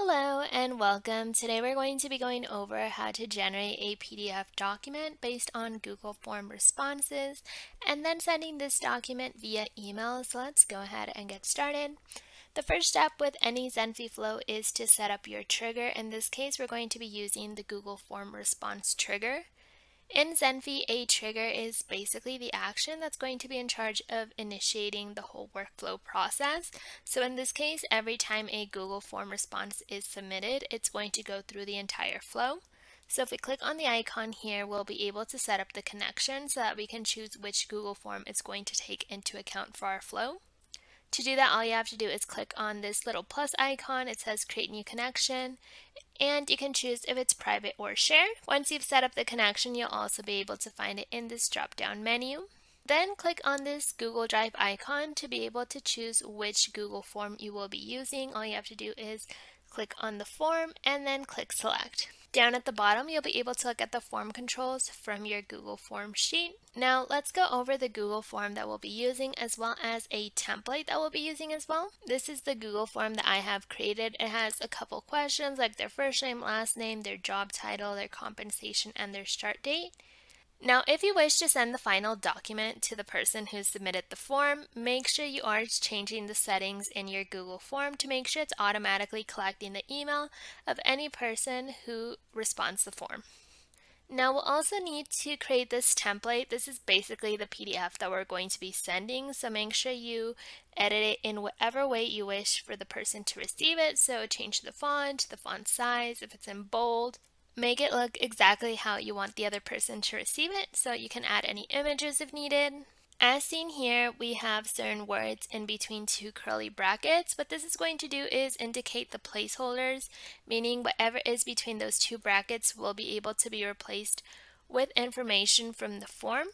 Hello and welcome. Today we're going to be going over how to generate a PDF document based on Google Form responses and then sending this document via email. So let's go ahead and get started. The first step with any Zenphi flow is to set up your trigger. In this case, we're going to be using the Google Form response trigger. In Zenphi, a trigger is basically the action that's going to be in charge of initiating the whole workflow process. So in this case, every time a Google form response is submitted, it's going to go through the entire flow. So if we click on the icon here, we'll be able to set up the connection so that we can choose which Google form it's going to take into account for our flow. To do that, all you have to do is click on this little plus icon. It says create new connection and you can choose if it's private or shared. Once you've set up the connection, you'll also be able to find it in this drop down menu. Then click on this Google Drive icon to be able to choose which Google form you will be using. All you have to do is click on the form and then click select. Down at the bottom, you'll be able to look at the form controls from your Google Form sheet. Now let's go over the Google form that we'll be using as well as a template that we'll be using as well. This is the Google form that I have created. It has a couple questions like their first name, last name, their job title, their compensation, and their start date. Now, if you wish to send the final document to the person who submitted the form, make sure you are changing the settings in your Google form to make sure it's automatically collecting the email of any person who responds the form. Now we'll also need to create this template. This is basically the PDF that we're going to be sending, so make sure you edit it in whatever way you wish for the person to receive it. So change the font, the font size, if it's in bold, Make it look exactly how you want the other person to receive it, so you can add any images if needed. As seen here, we have certain words in between two curly brackets. What this is going to do is indicate the placeholders, meaning whatever is between those two brackets will be able to be replaced with information from the form.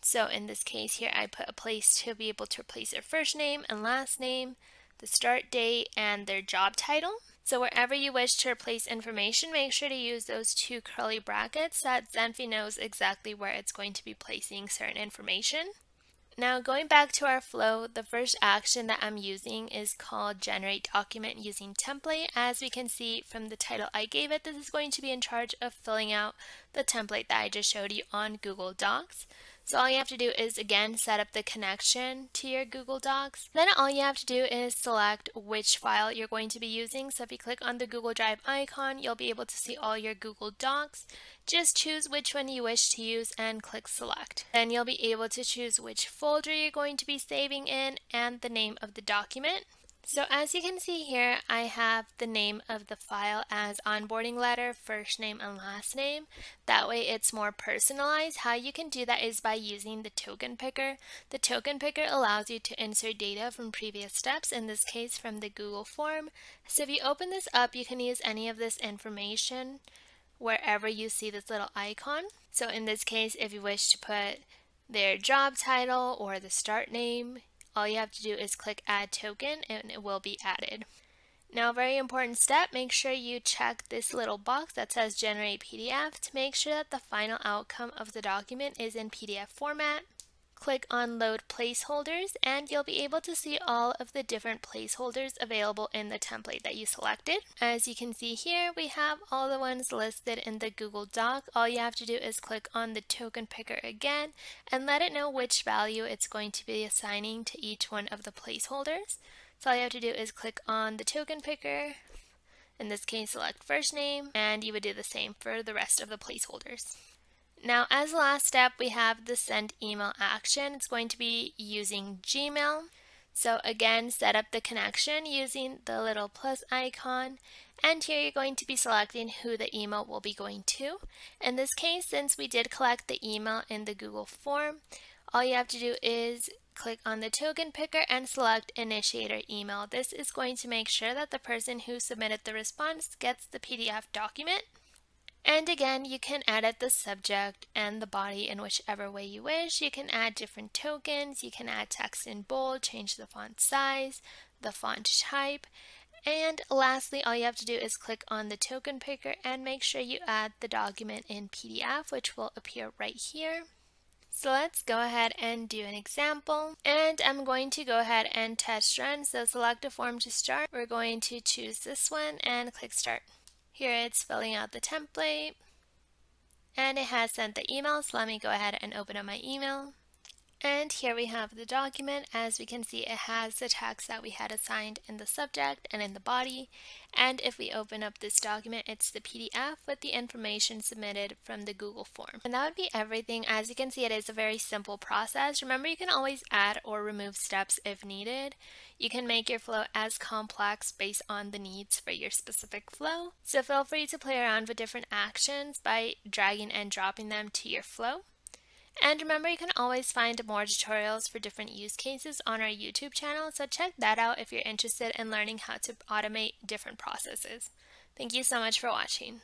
So in this case here, I put a place to be able to replace their first name and last name, the start date, and their job title. So wherever you wish to replace information, make sure to use those two curly brackets so that Zenphi knows exactly where it's going to be placing certain information. Now going back to our flow, the first action that I'm using is called generate document using template. As we can see from the title I gave it, this is going to be in charge of filling out the template that I just showed you on Google Docs. So all you have to do is again set up the connection to your Google Docs. Then all you have to do is select which file you're going to be using. So if you click on the Google Drive icon, you'll be able to see all your Google Docs. Just choose which one you wish to use and click select. Then you'll be able to choose which folder you're going to be saving in and the name of the document. So as you can see here, I have the name of the file as onboarding letter, first name and last name. That way it's more personalized. How you can do that is by using the token picker. The token picker allows you to insert data from previous steps, in this case from the Google form. So if you open this up, you can use any of this information wherever you see this little icon. So in this case, if you wish to put their job title or the start name, all you have to do is click add token and it will be added. Now, very important step, make sure you check this little box that says generate PDF to make sure that the final outcome of the document is in PDF format. Click on load placeholders and you'll be able to see all of the different placeholders available in the template that you selected. As you can see here, we have all the ones listed in the Google Doc. All you have to do is click on the token picker again and let it know which value it's going to be assigning to each one of the placeholders. So all you have to do is click on the token picker, in this case select first name, and you would do the same for the rest of the placeholders. Now, as the last step, we have the send email action. It's going to be using Gmail. So again, set up the connection using the little plus icon. And here you're going to be selecting who the email will be going to. In this case, since we did collect the email in the Google form, all you have to do is click on the token picker and select initiator email. This is going to make sure that the person who submitted the response gets the PDF document. And again, you can edit the subject and the body in whichever way you wish. You can add different tokens, you can add text in bold, change the font size, the font type, and lastly, all you have to do is click on the token picker and make sure you add the document in PDF, which will appear right here. So let's go ahead and do an example. And I'm going to go ahead and test run. So select a form to start. We're going to choose this one and click start. Here it's filling out the template. And it has sent the email. So let me go ahead and open up my email. And here we have the document. As we can see, it has the text that we had assigned in the subject and in the body. And if we open up this document, it's the PDF with the information submitted from the Google form. And that would be everything. As you can see, it is a very simple process. Remember, you can always add or remove steps if needed. You can make your flow as complex based on the needs for your specific flow. So feel free to play around with different actions by dragging and dropping them to your flow. And remember, you can always find more tutorials for different use cases on our YouTube channel, so check that out if you're interested in learning how to automate different processes. Thank you so much for watching.